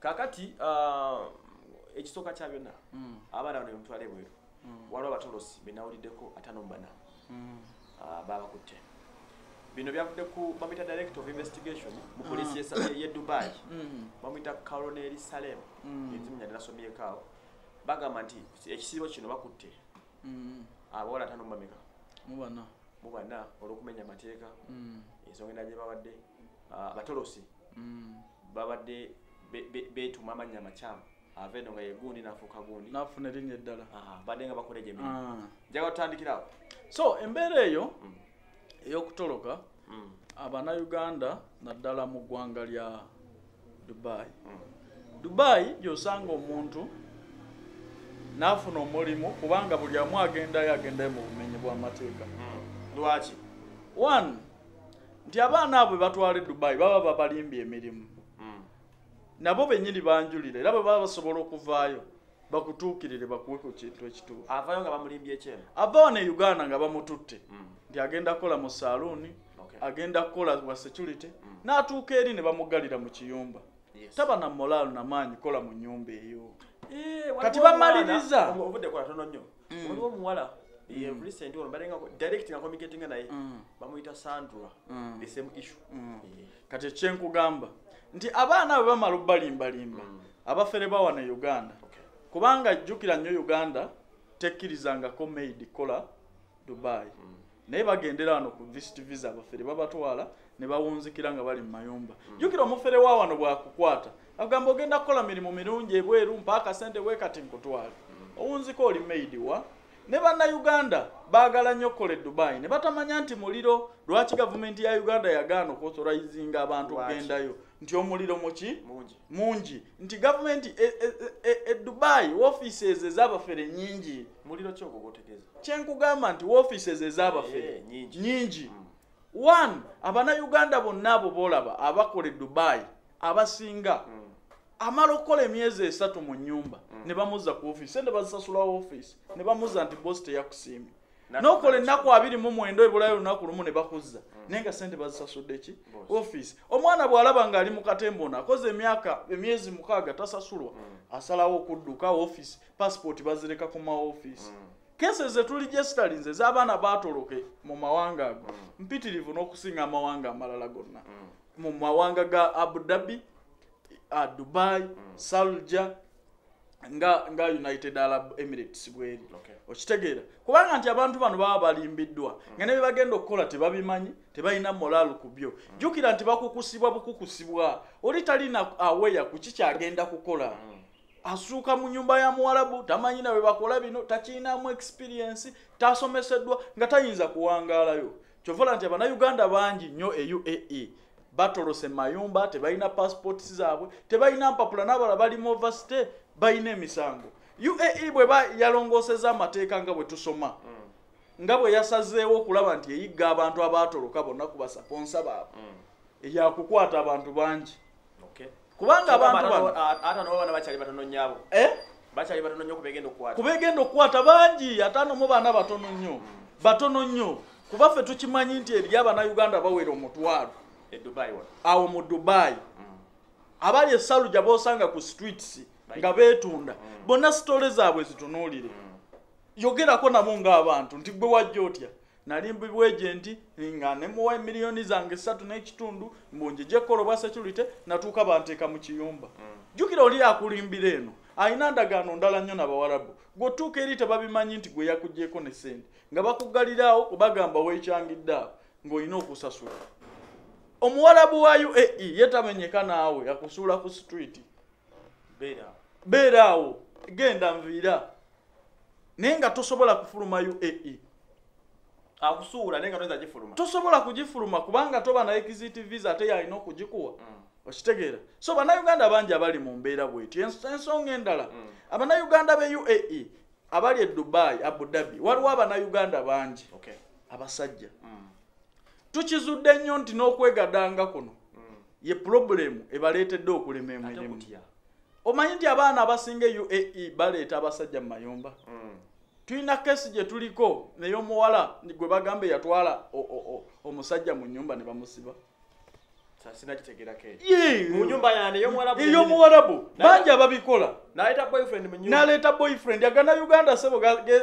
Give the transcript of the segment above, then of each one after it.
kakati ah, ekisooka kya byonna Mm. abaana bano bemutwala ebweru waliwo abatolosi benawuliddeko atano mubana Mm. babakutte. Bino byavudde ku bamuyita director of investigation mu polisi y'e dubai. Bamuyita colonel salem enzimnya nenasomyeko awo. Bagamba nti ekisiibo kino bakutte. Abawala atano mubameka mubana mu bana olw'okumenya amateeka ensonga endala gye babadde ah, abatolosi babadde be- be- beetuma amannya amakyamu ava eno nga yegundi nafuuka gundi nafuna erinnya eddala badde nga bakola egyo emirimu Ah. njagala tutandikirawo so embeera eyo Mm. ey'okutoloka Mm. abanayuganda naddala mu ggwanga lya dubai Mm. dubai gyosanga omuntu n'afuna omulimu kubanga buli amu agendayo agendayo mu bumenyi bw'amateeka Mm. lwaki one nti abaana abo batwala e dubai baba babalimbye emirimu Mm. Nabo benyini banjulira era bwe baba basobola okuvaayo bakutuukirire bakuwe ku kintu ekituufu. Avayo nga bamulimbye ekyeno ava wano e uganda nga bamututte. Mm. nti agenda kukola mu saaluuni agenda kukola wa security Mm. n'atuuka eri ne bamugalira mu kiyumba. Taba na moraal namaanyi kola mu nyumba eyo. Eh, Kati bamaliriza. omu- ovudde kola tono nnyo. Mm. waliwo omuwala recent ono mbadde nga direct nga communicating naye. Bamuyita sandra. The same issue. Eh. kati ekyenkugamba nti abaana abo bamala obbalimbalimba Mm. abafere bawana e uganda. Kubanga jjukira nnyo uganda tekkirizangako maid kola dubai. Mm. naye bagendera wano ku visit visa abafere babatwala ne bawunzikira nga bali mu mayumba. Jjukira omufere wa wano bwakukwata agamba ogenda kukola mirimu mirungi ebweru mpa akasente bwe kati nkutwale. Owunzika oli maid wa? Ne bannayuganda baagala nnyo okukola e dubai. Ne batamanya nti muliro lwaki gavumenti ya uganda yagaana okuauthorizinga abantu okugendayo nti omuliro muki mungi nti gavumenti e, e, e, e dubai woofiises ez'abafere nyingi muliro ki ogwo gwotegeeza kyenkugamba nti woofiises ez'abafere Eh, nyingi. Mm. one abanayuganda bonna abo boolaba abakola e dubai abasinga Mm. amala okukola emyezi esatu mu nyumba Mm. ne bamuzza ku ofiisi sente bazisasula ofiisi ne bamuzza nti bosi teyakusiimye n'okola ennaku abiri mu mwenda ebulayo olunaku lumu ne bakuzza. Naye nga sente bazisasudde ki? Ofiisi omwana bw'alaba ng'ali mu katembo ono akoze emyaka emyezi mukaaga tasasulwa asalawo okudduka ofiisi pasipooti bazireka ku maofiisi Mm. kese ze tuli gesitalinze ez'abaana baatoloke mu mawanga ago. Mpitirivu n'okusinga amawanga amalala gonna. Mm. mu mawanga ga abu dhabi dubai salja nga, nga united arab emirates bweri Okay. okitegeera. Kubanga nti abantu bano baba balimbiddwa nga ne bye bagenda okukola tebabimanyi tebalina moraal ku byo. Jjukira nti bakukusibwa bukukusibwa. Oli talina aweya ku kikyagenda kukola. Asuuka mu nyumba ya muwalabu tamanyi nawe bakola bino takiinamu experience tasomeseddwa nga tayinza kuwangaalayo. Kyovola nti abanayuganda bangi nnyo e uae batolose mayumba tebalina passports zaabwe tebalina mpapula n'abalala bali mu overstay balina emisango. Uae bwe ba yalongooseza amateeka nga bwe tusoma nga bwe yasazeewo okulaba nti eyigga abantu abaatoloka bonna ku basaponsa baabwe. Eyakukwata abantu bangi. Kubanga abantu Ate bano no- a- ate nobaana bakyali batono nnyabo eh? kubegenda okukwata. Bangi ataano mu baana batono nnyo. Batono nnyo. Kuba ffe tukimanyi nti eri abanayuganda bawera omutwalo. E awo mu dubai. Abali esaluja bosanga ku streets nga beetunda. Bonna sitole zaabwe zitunuulire. Yogerako nabo ng'abantu nti gwe wajja otya? Nali mbibweje nti nga nemuwa emiliyoni zange esatu n'ekitundu mbunjije kolobwa security natuuka banteeka mu kiyumba. Jjukira oli akulimbira eno alina ndagaano ndala nnyo nabawarabu gweotuuka eri tebabimanyi nti gwe yakugyeko ne sente nga bakugaliraawo kubagamba weekyangiddeawo ng'olina okusasula. Omuwarabu wa uae ye tamenyeka naawe akusuula ku street. Beera beera awo genda nviira. Naye nga tosobola kufuluma uae akusuula naye nga toyinza gifuluma tosobola kugifuluma kubanga toba na exit visa ate yalina okugikuwa. Okitegeera. So bannayuganda bangi abali mu mbeera bwetyo Ens- ensonga endala. Abannayuganda be uae abali e dubai abu dhabi waliwo abannayuganda bangi. Abasajja. Mm. tukizudde nnyo nti n'okwegadanga kuno Mm. ye pulobulemu ebaleetedde okulema emirimu omanyi nti abaana abasinga e uae baleeta abasajja mu mayumba. Mm. tulina kesi gye tuliko ey'omuwala gwe bagamba yatwala o- o- o- omusajja mu nyumba ne bamusiba. Ey'omuwarabu bangi ababikola. N'aleeta boyfriend boyfriend. Aganauganda sebo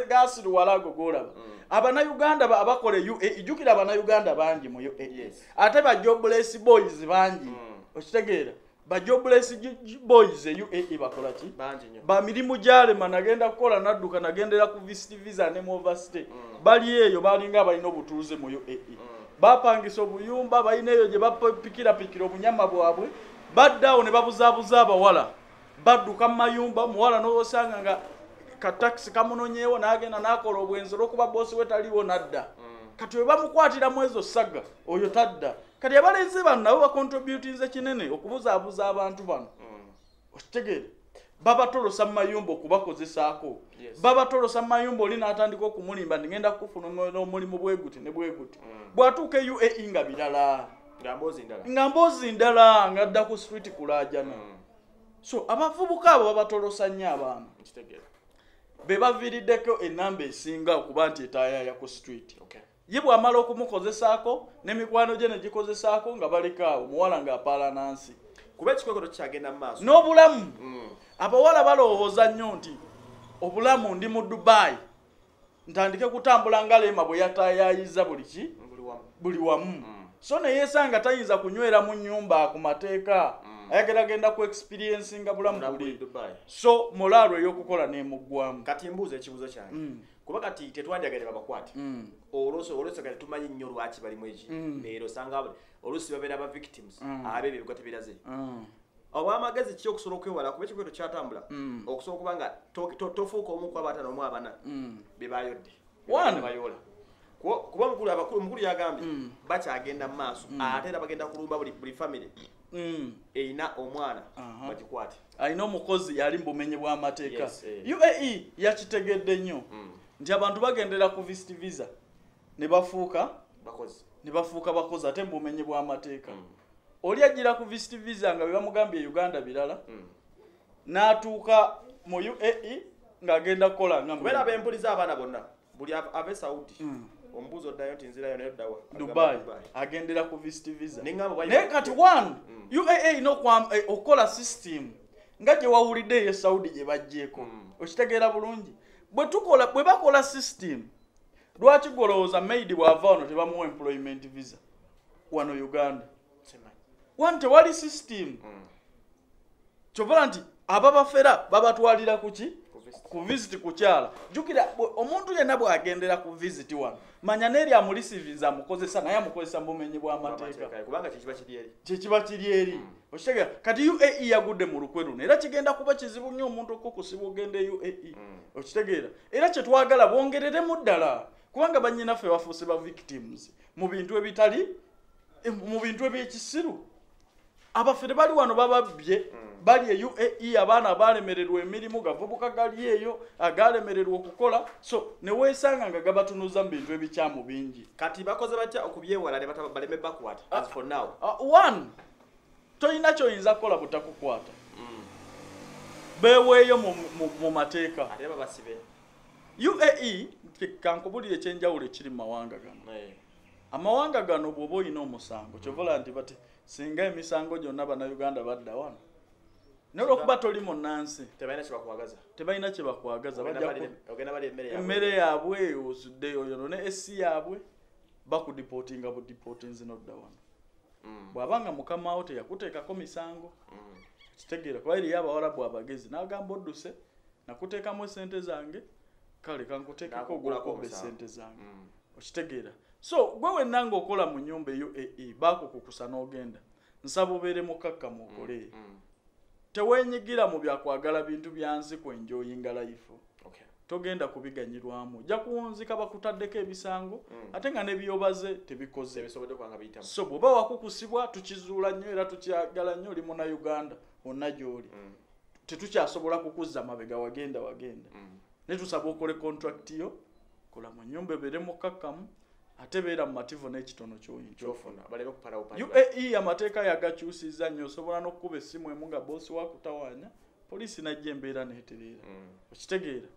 gasiruwala ago golaba. Abanauganda ba- abakola uae jjukira abanauganda bangi mu uae ate bajobless boys bangi. Okitegeera bajobless boys e uae bakola ki? Bamirimu gyalema nagenda kukola nadduka nagendera ku visit visa ne movastay bali eyo balinga abalina obutuuze mu uae bapangisa obuyumba balina eyo gye bapikirapikira obunyama bwabwe baddawo ne babuzaabuza abawala. Badduka mu mayumba muwala nosanga nga katakisi kamunonyeewo n'agenda n'akola obwenzi olwokuba boosi we taliwo n'adda. Kati we bamukwatiramu ezo saga oyo tadda kati abalenzi bano nabo bakontributinze kinene okubuzaabuza abantu bano. Okitegeere babatolosa mu mayumba okubakozesaako. Babatolosa mu mayumba oli n'atandika okumulimba ndigenda kufuna omulimu bweguti ne bweguti bw'atuuka e uae nga birala. Nga mboozi ndala. Nga ng'adda ku street kulaajana so abavubuka abo babatolosa nnyo abaana. Be baviiriddeko enamba esinga okuba nti etaayaaya ku street. Okay ye bw'amala okumukozesaako n'emikwano gye ne gikozesaako nga baleka awo muwala ng'apaala nansi. Kuba ekikwekoto kyagenda mu maaso? N'obulamu. Mm. abawala balowooza nnyo nti obulamu ndi mu dubayi ntandike kutambula nga leema bwe yataayayiza buli ki? Buli wamu. Wamu. So neyeesanga tayinza kunywera mu nnyumba ku mateeka. Ayagala genda ku experiencinga bulamu Bulamu buli. so molaalo ey'okukola n'emuggwamu kati mbuuza ekibuuzo kyange. Mm. Kuba kati tetwandiagale babakwate. Mm. oluusi oluusi kati tumanyi nnyo lwaki balimu eki. Mm. leero osanga oluusi babeera ba victims. Mm. abebyo ebigwa tebiraze Mm. obwamagezi ki okusobola okwewala? Kuba ekikweto kyatambula. Okusobola okuba nga to- to- tofuuka omu ku abataano omu abana bebayodde One. bayoola. Kuba- kuba omukulu abakulu yagambye bakyagenda mu maaso ate era bagenda kulumba buli famire Mm. erina omwana bagikwate. Alina omukozi yali mu bumenyi bw'amateeka. Uae yakitegedde nnyo. Nti abantu bagendera ku visit visa ne bafuuka bakozi ne bafuuka bakozi ate mu bumenyi bw'amateeka Mm. oli agira ku visit visa nga bebamugambye uganda birala Mm. n'atuuka mu uae ng'agenda kukola nga kubeera abempuliza abaana bonna buli ab'e saudi Mm. omubuuzi oddayo nti nzirayo naye oddawa dubai agendera ku visit visa naye kati one Mm. uaa eh, okukola system nga gye wawulidde eyo saudi gye bajjeeko Mm. okitegeera bulungi bwe tukola bwe bakola system lwaki golowooza maidi bw'ava wano tebamuwa employment visa? Wano uganda. One tewali system. Mm. kyovala nti ababafera babatwalira ku ki? Ku visit. ku visit kukyala jjukira bwe- omuntu yenna bw'agendera ku visit wano manya n'eri amulisivinza amukozesa naye amukozesa mu bumenyi bw'amateeka kyekiba kiri eri okitegeera kati uae yagudde mu lukwe luno era kigenda kuba kizibu nnyo omuntu okukusibwa ogenda e. Uae okitegeera. Era kyetwagala bwongereremu ddala kubanga bannyinaffe bafuuse ba victims mu bintu ebitali eh, mu bintu ebyekisiru. Abaffe tebali wano bababbye bali e uae abaana abalemererwa emirimu gavubuka gali eyo agalemererwa okukola. So neweesanga nga gabatunuza mu bintu ebikyamu bingi. Kati bakoze batya okubyewala ne baleme bakwata as for now? Uh, one tolina kyoyinza kukola butakukwata. Beeweeyo mu, mateeka. Uae ke- kankubulira ekyenjawulo ekiri mu mawanga gano. Amawanga gano bw'oba olina omusango kyovola nti bati singa emisango gyonna bannayuganda badda wano. Naye olwokuba toli munnansi tebalina kyebakwagaza emmere yaabwe. yaabwe osuddeyo yono ne esi yaabwe bakudipootinga budipootinzi nodda wano bw'abanga mukama wo teyakuteekako misango mm. kitegeera kuba eriyo abawalabu abagezi n'agamba odduse nakuteekamu esente zange kale ogwokomba omusango. esente zange Mm. okitegeera so gwe wenna ng'okola mu nyumba e uae baakukukusa n'ogenda nsaba obeere mukakkamu okole Mm. teweenyigira mu byakwagala bintu byansi kwenjoyinga life. Togenda kubiganyirwamu. Ojja kuwunzika bakutaddeko ebisango Mm. ate nga nebyobaze tebikoze. So bw'oba wakukusibwa tukizuula nnyo era tukyagala nnyo oli munnayuganda onna gy'oli. Mm, tetukyasobola kukuzza mabega wagenda wagenda. Mm. naye tusaba okole contract yo kola mu nyumba ebeere mukakkamu ate beera mu mativu n'ekitono kupalawo uae amateeka yagakyusizza nnyo osobola n'okkuba essimu emu nga boosi wakutawaanya poliisi najja embeera n'etereera. Okitegeera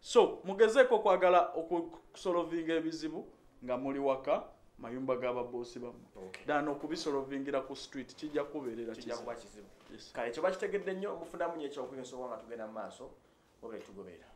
so mugezeeko okwagala okusolovinga ebizibu nga muli waka mayumba g'ababoosi bammwe Okay. ddala n'okubisolovingira ku street kijja kubeerera kizibu. kale ekyo bakitegedde nnyo mufunamu nyo ekyokugensa oba nga tugenda mu maaso oba etugoberera